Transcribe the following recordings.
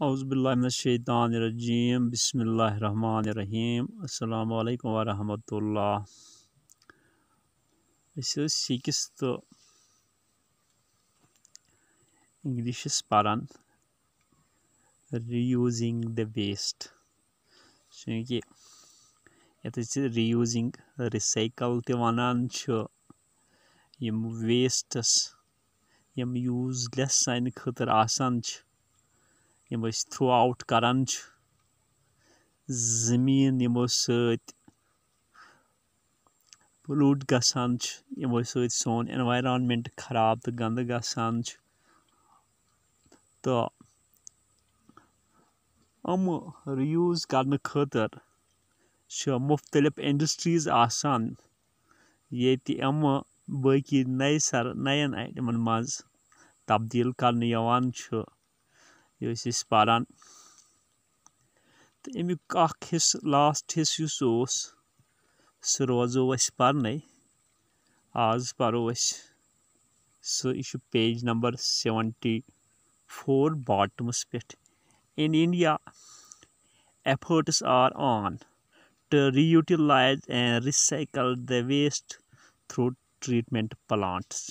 अज़बिल्लाशैतानरजीम बसमीम अल्लाम वरहमतुल्लाह सिक्स तो इंग्लिशस पारान रीयूजिंग द वेस्ट चूँकि ये रीयूजिंग रिसाइकल तनान वेस्टस यम यूजलेस सान खतर आसान यम थ्रू आउट करान ज़मीन यमो सत पोलूट गसान यमो सत सोन एनवायरनमेंट खराब तो गंद गसान तो अम रियूज कर खतर मुख्तलिफ़ इंडस्ट्रीज़ आसान ये अम बाकी नए सर नयन आइटमन मज तब्दील कर तो लास्ट हिस्स सह रोजो पान आज पो सह पेज नंबर सेवेंटी फोर बॉटमस पे in India efforts are on to reutilize and recycle the waste through treatment plants.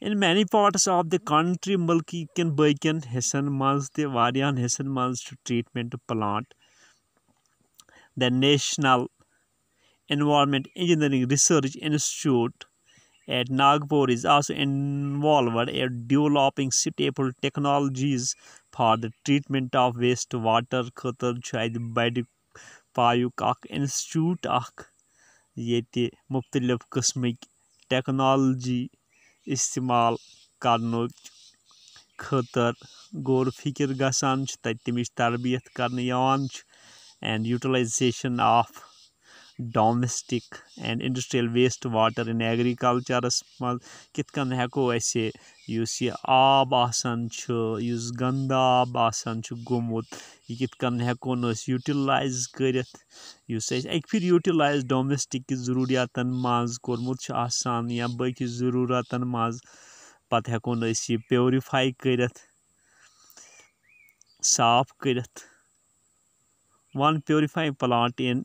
in many parts of the country mulki can baikan hisan maz the varian hisan maz treatment plant. The national environment engineering research institute at nagpur is also involved in developing suitable technologies for the treatment of wastewater khatar chai the payuk institute ak yete muftalif qismik technology इस्तेमाल कर खर गोर फिकर ग तमिश तरबियत कर and utilisation of institute ak yete mukhtalif qismik technology इस्तेमाल कर खतर गौर फ़िक्र गसान तमिच तरबियत कर and utilisation of domestic and industrial waste water in एग्रीकल्चरस मज कित हेको यह आब गंद आब गोमुत यह कित हेकोन यूटिलाइज कर फिर यूटिलाइज डोमेस्टिक की ज़रूरियातन मज कोर्मुत या बाकी ज़रूरतन मज पत हेकोन यह प्योरीफाई कर साफ़ कर वन प्योरीफाइंग प्लांट इन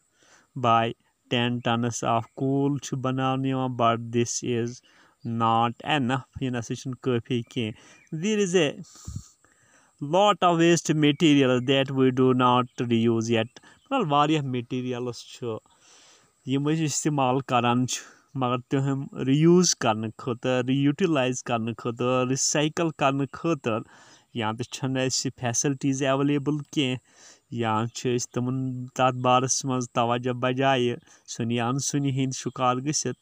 करान आबी बिजली बना तम खतर इस्तेमाल कर energy equal to produce by 10 tons of coal bana but this is not enough you know there is a lot of waste material that we do not reuse yet well various materials यम इस्तेमाल करान मगर तम reuse कर खतर रीयूटिलाइज कर खतर recycle कर खतर या तो फेसिलिटीज़ एवेलेबल कह या तमन तथ बारस मज तवजह बजाय सुनी अनसुनी हंद शिकार गसित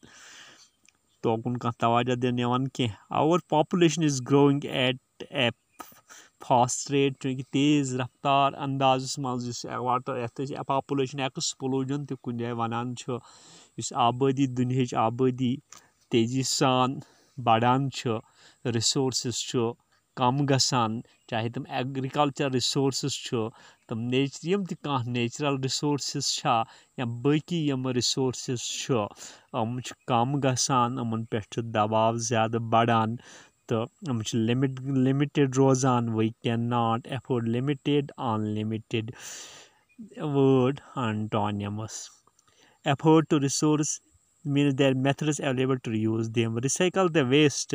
तोकुन कह तवजह दिन कह our population is growing at a fast rate चूँकि तेज़ रफ्तार अंदाज मज वाटर ये पॉपुलेशन एक्सप्लोजन तुम जाए वनान रिसोर्स कम गसान, चाहे तुम एग्रीकल्चर रिसोर्स तम नेच यम तह नेचुरल रिसोर्स या बाकी यम रिसोर्स कम पे दबाव ज़्यादा बढ़ान तो लिमिट लिमिटेड रोजान we can not afford limited unlimited antonyms effort to resource means there are methods available to reuse them. Recycle the waste.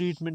रपे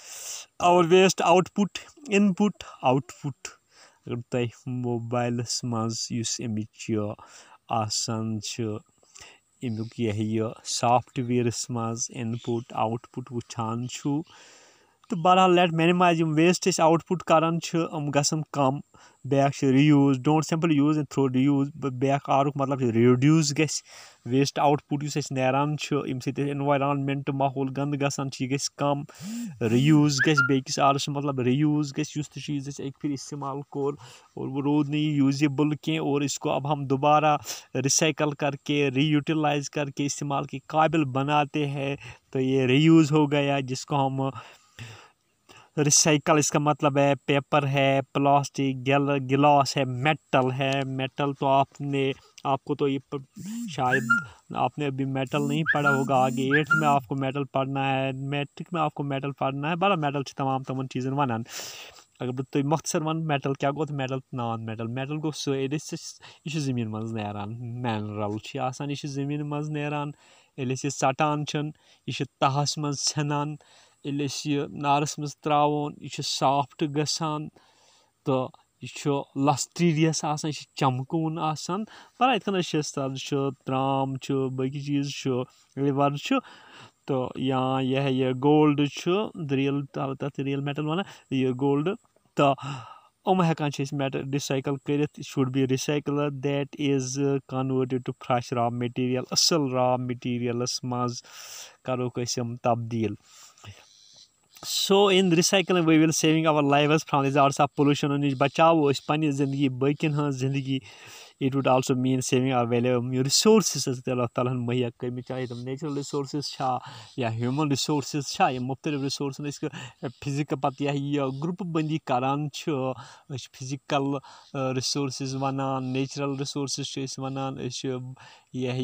रीडिंग राइटिंग अर्थमेटिक्स एजुकेशनस मज अगर यह मोबाइल थ्री आर्स कह थ्री आर हुंद बदल मतलब reduce गो कम कर मिनिमाइज कर मिनिमाइज वर्ब ये मिनिमाइज मैनिमम अगर वर्ड फैमिली ती बनो मैनिमम मैनिमाइज मैक्सिमम मैक्सिमाइज और वेस्ट आउटपुट इनपुट आउटपुट अगर तुम मोबाइलस मज अमिच अमुक यह सॉफ्टवेयरस मज इनपुट आउटपुट वुचान तो बहरहाल लेट मिनिमाइज वेस्ट आउटपुट करान गम come back reuse don't simple use and throw reuse back आरुक मतलब रिड्यूस ग वेस्ट आउटपुट इस नान एनवायरमेंट माहौल गंद गसान यह कम रियूज गस आरस मतलब रियूज गस चीज़ एक फिर इस्तेमाल कोर और वो रोद नहीं यूजेबल कह और इसको अब हम दोबारा रिसाइकल करके रीयूटिलाइज करके इस्तेमाल के काबिल बनाते हैं तो ये रीयूज़ हो गया जिसको हम रिसाइकल इसका मतलब है पेपर है प्लास्टिक गल गिलास है मेटल है। मेटल तो आपने, आपको तो ये शायद आपने अभी मेटल नहीं पढ़ा होगा आगे। एट्थ में आपको मेटल पढ़ना है मैट्रिक में आपको मेटल पढ़ना है। बड़ा मेटल तमाम तमन चीज़न वन अगर बह तुम मख्तर वन मेटल क्या गो मेटल नॉन मेटल मेटल गो सह ज़मीन मज नान मिनरल यह ज़मीन मज नान ये सटान यह तहस मज षान ये नारस मज त्रावन यह सॉफ्ट गसान तो यह लस्ट्रीडियस आसान यह चमकवन आसान पर अतन सद त्राम बाकी चीज़ लिवर तो या यह यह गोल्ड रियल तथ रियल मेटल वन यह गोल्ड तो यम हेकान मेटल रिसाइकल कर should be recycle that is converted to fresh raw material असल रॉ मटीरियलस मज करोक तब्दील So in so in recycling we will saving our life from this arts of pollution नश बचाओ अ ज़िंदगी बकिन हाँ ज़िंदगी। It would also mean saving our value resource Allah तला मुहैया कमी चाहे तुम नेचुरल रिसोर्स या ह्यूमन रिसोर्स मुख्तलि रिसोर्स फ़िज़िकल पत् यह ग्रुप बंदी करान फ़िज़िकल रिसोर्स वनान नेचुरल रिसोर्स वनान यह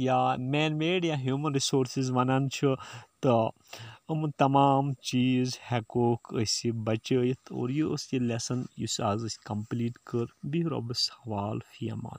या मैन मेड या ह्यूमन रिसोर्सेज वनान तो यम तमाम चीज़ हेकोक बचत और यह लेसन इस आज कंप्लीट कर बिह रबस हवाल फ़ी अमान